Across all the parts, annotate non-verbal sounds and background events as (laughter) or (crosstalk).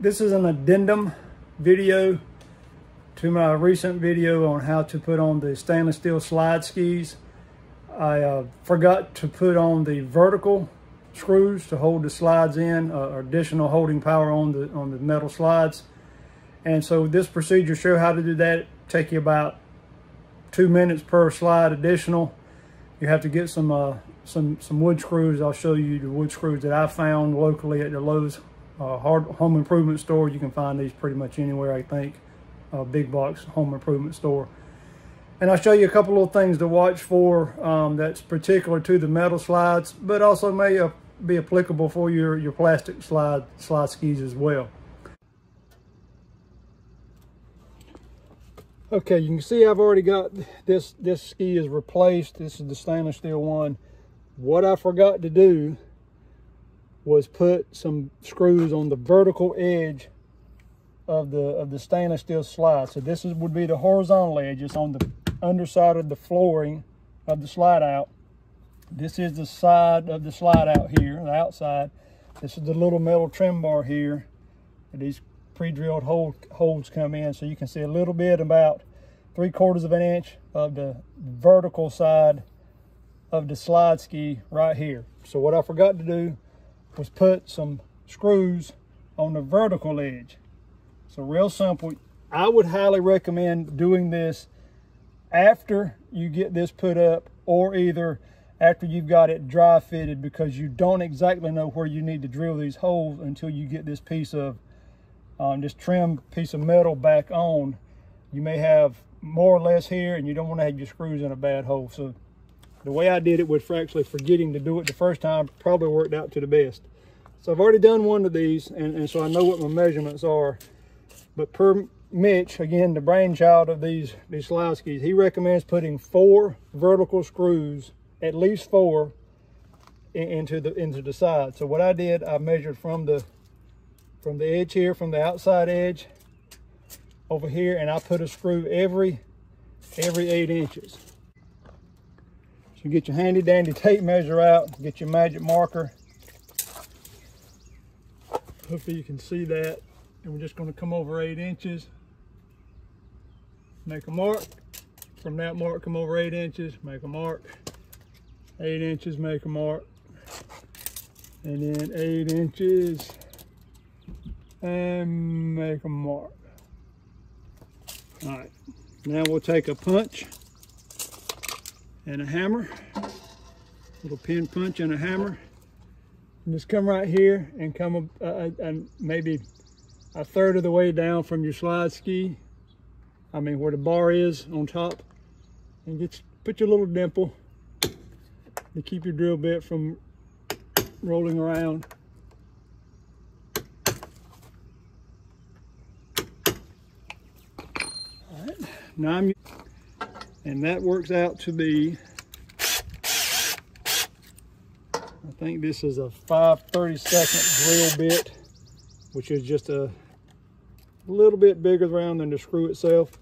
This is an addendum video to my recent video on how to put on the stainless steel slide skis. I uh, forgot to put on the vertical screws to hold the slides in, uh, additional holding power on the on the metal slides. And so this procedure show how to do that. Take you about two minutes per slide additional. You have to get some uh, some some wood screws. I'll show you the wood screws that I found locally at the Lowe's uh, hard home improvement store. You can find these pretty much anywhere, I think. Uh, big box home improvement store. And I'll show you a couple of things to watch for um, that's particular to the metal slides, but also may uh, be applicable for your, your plastic slide, slide skis as well. Okay, you can see I've already got this, this ski is replaced. This is the stainless steel one. What I forgot to do was put some screws on the vertical edge of the of the stainless steel slide. So this is, would be the horizontal edge. It's on the underside of the flooring of the slide out. This is the side of the slide out here, the outside. This is the little metal trim bar here. These pre-drilled hole, holes come in. So you can see a little bit about three quarters of an inch of the vertical side of the slide ski right here. So what I forgot to do was put some screws on the vertical edge. So real simple. I would highly recommend doing this after you get this put up or either after you've got it dry fitted because you don't exactly know where you need to drill these holes until you get this piece of um, this trim piece of metal back on. You may have more or less here and you don't want to have your screws in a bad hole. So the way I did it with actually forgetting to do it the first time probably worked out to the best. So I've already done one of these and, and so I know what my measurements are. But per Mitch, again, the brainchild of these, these slide he recommends putting four vertical screws, at least four, in, into the into the side. So what I did, I measured from the from the edge here, from the outside edge over here, and I put a screw every every eight inches. So get your handy dandy tape measure out, get your magic marker. Hopefully you can see that. And we're just gonna come over eight inches make a mark. From that mark, come over eight inches, make a mark. Eight inches, make a mark. And then eight inches and make a mark. All right, now we'll take a punch and a hammer, little pin punch and a hammer. And just come right here and come and maybe a third of the way down from your slide ski I mean where the bar is on top and get put your little dimple to keep your drill bit from rolling around. All right, now I'm, and that works out to be, I think this is a 532nd drill bit, which is just a little bit bigger round than the screw itself.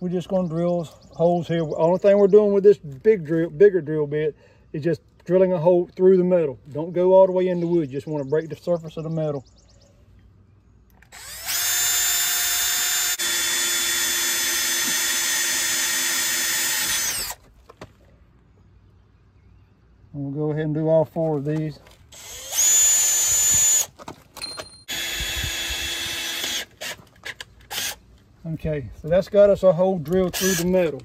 We're just going to drill holes here. Only thing we're doing with this big drill, bigger drill bit is just drilling a hole through the metal. Don't go all the way in the wood. Just want to break the surface of the metal. We'll go ahead and do all four of these. Okay, so that's got us a hole drilled through the metal.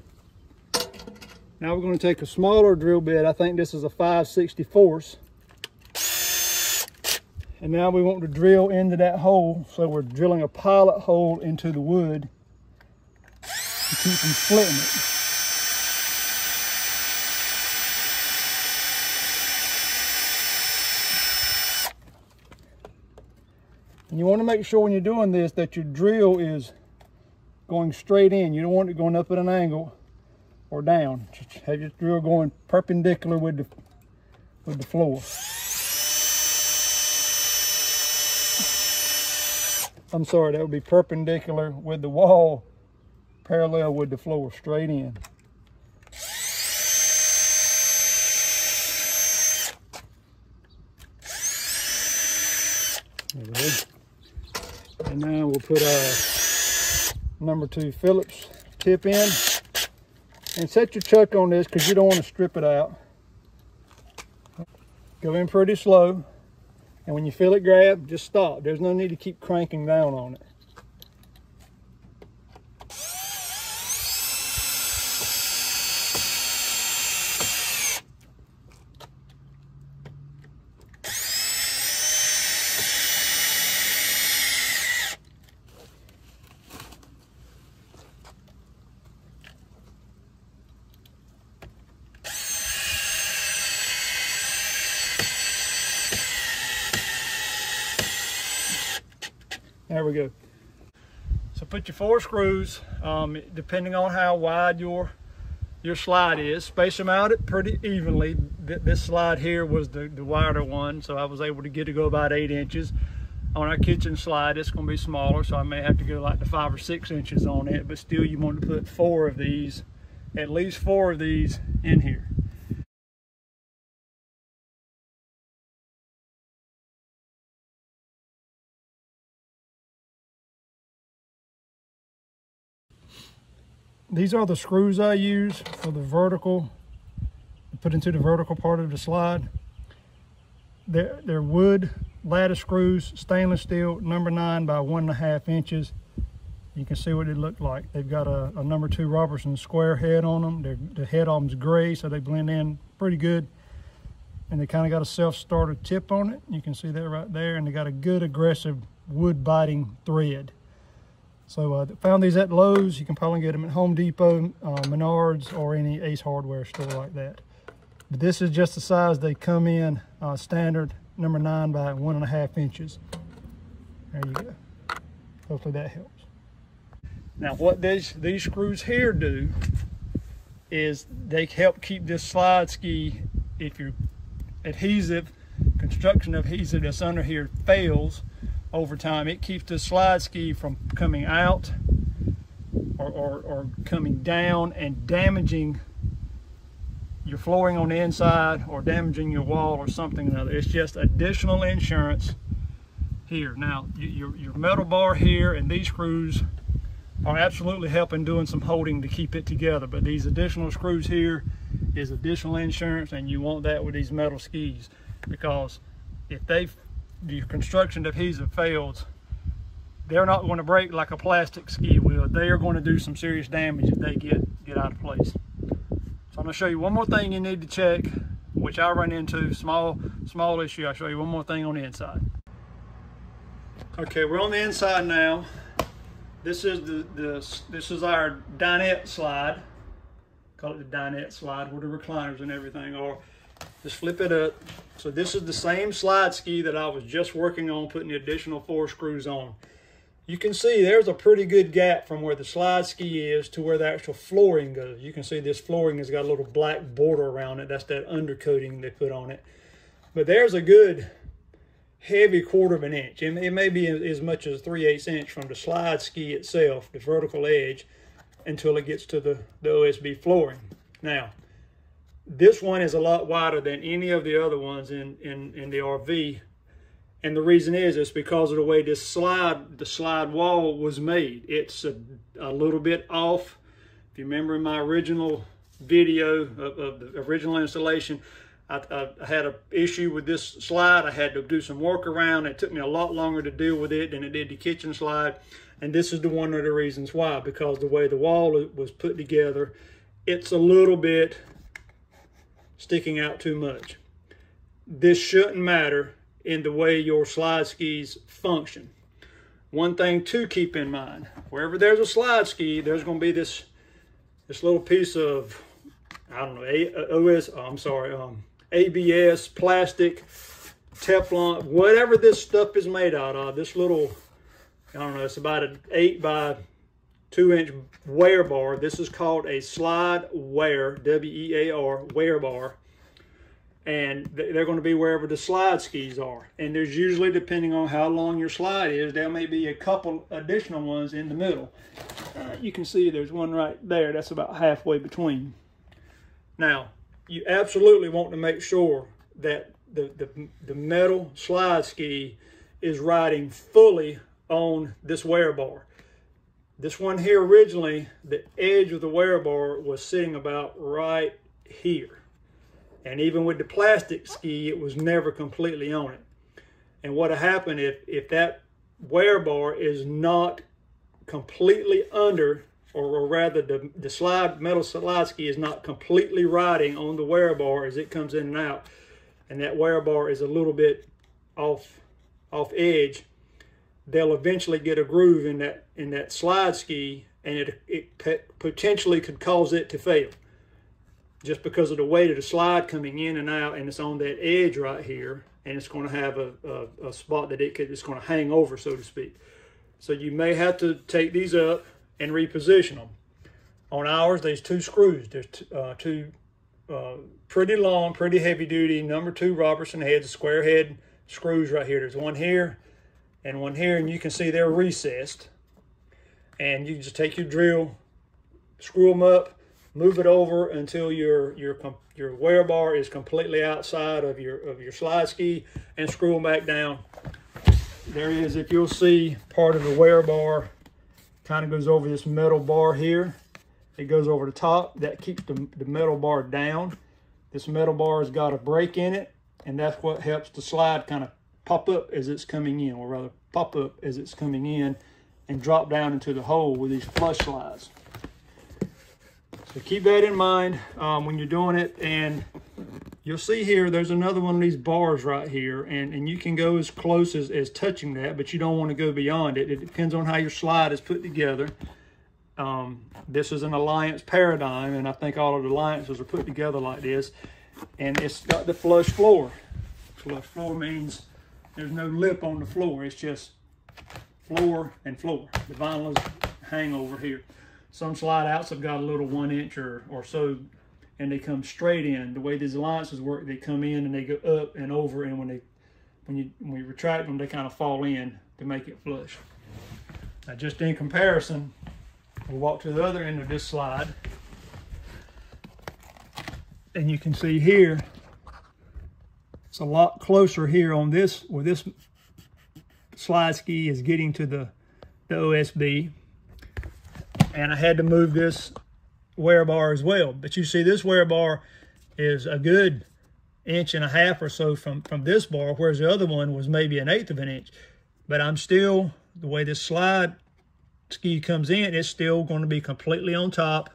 Now we're going to take a smaller drill bit. I think this is a 5 64 And now we want to drill into that hole. So we're drilling a pilot hole into the wood to keep from splitting it. And you want to make sure when you're doing this that your drill is going straight in. You don't want it going up at an angle or down. Just have your drill going perpendicular with the with the floor. I'm sorry, that would be perpendicular with the wall, parallel with the floor, straight in. And now we'll put our number two Phillips tip in. And set your chuck on this because you don't want to strip it out. Go in pretty slow. And when you feel it grab, just stop. There's no need to keep cranking down on it. We go. So put your four screws, um, depending on how wide your your slide is, space them out it pretty evenly. This slide here was the, the wider one, so I was able to get to go about eight inches. On our kitchen slide, it's gonna be smaller, so I may have to go like to five or six inches on it, but still you want to put four of these, at least four of these in here. These are the screws I use for the vertical, put into the vertical part of the slide. They're, they're wood lattice screws, stainless steel, number nine by one and a half inches. You can see what it looked like. They've got a, a number two Robertson square head on them. They're, the head on them's gray, so they blend in pretty good. And they kind of got a self-starter tip on it. You can see that right there. And they got a good aggressive wood biting thread. So uh, found these at Lowe's. You can probably get them at Home Depot, uh, Menards, or any Ace Hardware store like that. But this is just the size they come in, uh, standard, number nine by one and a half inches. There you go. Hopefully that helps. Now what these, these screws here do is they help keep this slide ski, if your adhesive, construction adhesive that's under here fails, over time. It keeps the slide ski from coming out or, or, or coming down and damaging your flooring on the inside or damaging your wall or something or other. It's just additional insurance here. Now, your, your metal bar here and these screws are absolutely helping doing some holding to keep it together. But these additional screws here is additional insurance and you want that with these metal skis because if they the construction adhesive fails, they're not going to break like a plastic ski wheel. They are going to do some serious damage if they get, get out of place. So I'm going to show you one more thing you need to check, which I run into, small, small issue. I'll show you one more thing on the inside. Okay, we're on the inside now. This is the, the this is our dinette slide. Call it the dinette slide where the recliners and everything are. Just flip it up. So this is the same slide ski that I was just working on putting the additional four screws on. You can see there's a pretty good gap from where the slide ski is to where the actual flooring goes. You can see this flooring has got a little black border around it. That's that undercoating they put on it. But there's a good heavy quarter of an inch. And it may be as much as 3 8 inch from the slide ski itself, the vertical edge, until it gets to the, the OSB flooring. Now, this one is a lot wider than any of the other ones in, in, in the RV. And the reason is, it's because of the way this slide, the slide wall was made. It's a, a little bit off. If you remember in my original video of, of the original installation, I, I, had an issue with this slide. I had to do some work around. It took me a lot longer to deal with it than it did the kitchen slide. And this is the one of the reasons why, because the way the wall was put together, it's a little bit sticking out too much. This shouldn't matter in the way your slide skis function. One thing to keep in mind, wherever there's a slide ski, there's going to be this this little piece of, I don't know, a, OS, oh, I'm sorry, um, ABS, plastic, Teflon, whatever this stuff is made out of, this little, I don't know, it's about an 8 by two inch wear bar. This is called a slide wear, W-E-A-R, wear bar. And they're going to be wherever the slide skis are. And there's usually, depending on how long your slide is, there may be a couple additional ones in the middle. Uh, you can see there's one right there. That's about halfway between. Now, you absolutely want to make sure that the, the, the metal slide ski is riding fully on this wear bar. This one here originally, the edge of the wear bar was sitting about right here. And even with the plastic ski, it was never completely on it. And what happened if, if that wear bar is not completely under, or, or rather the, the slide metal slide ski is not completely riding on the wear bar as it comes in and out, and that wear bar is a little bit off off edge, they'll eventually get a groove in that in that slide ski, and it it potentially could cause it to fail, just because of the weight of the slide coming in and out, and it's on that edge right here, and it's going to have a, a, a spot that it could it's going to hang over, so to speak. So you may have to take these up and reposition them. On ours, there's two screws. There's uh, two uh, pretty long, pretty heavy duty number two Robertson heads, square head screws right here. There's one here and one here, and you can see they're recessed. And you just take your drill, screw them up, move it over until your your your wear bar is completely outside of your of your slide ski, and screw them back down. There is, if you'll see, part of the wear bar kind of goes over this metal bar here. It goes over the top. That keeps the, the metal bar down. This metal bar has got a break in it and that's what helps the slide kind of pop up as it's coming in, or rather pop up as it's coming in and drop down into the hole with these flush slides. So keep that in mind um, when you're doing it. And you'll see here, there's another one of these bars right here. And, and you can go as close as, as touching that, but you don't want to go beyond it. It depends on how your slide is put together. Um, this is an Alliance paradigm, and I think all of the Alliances are put together like this and it's got the flush floor. Flush floor means there's no lip on the floor. It's just floor and floor. The vinyl is hang over here. Some slide outs have got a little one inch or, or so and they come straight in. The way these alliances work, they come in and they go up and over and when they when you when you retract them, they kind of fall in to make it flush. Now just in comparison, we'll walk to the other end of this slide and you can see here, it's a lot closer here on this, where this slide ski is getting to the, the OSB. And I had to move this wear bar as well. But you see this wear bar is a good inch and a half or so from, from this bar, whereas the other one was maybe an eighth of an inch. But I'm still, the way this slide ski comes in, it's still going to be completely on top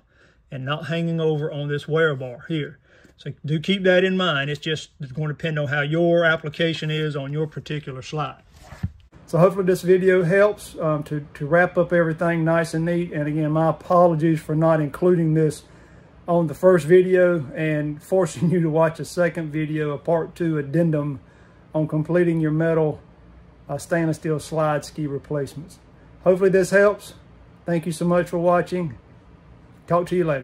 and not hanging over on this wear bar here. So do keep that in mind. It's just it's going to depend on how your application is on your particular slide. So hopefully this video helps um, to, to wrap up everything nice and neat. And again, my apologies for not including this on the first video and (laughs) forcing you to watch a second video, a part two addendum on completing your metal uh, stainless steel slide ski replacements. Hopefully this helps. Thank you so much for watching. Talk to you later.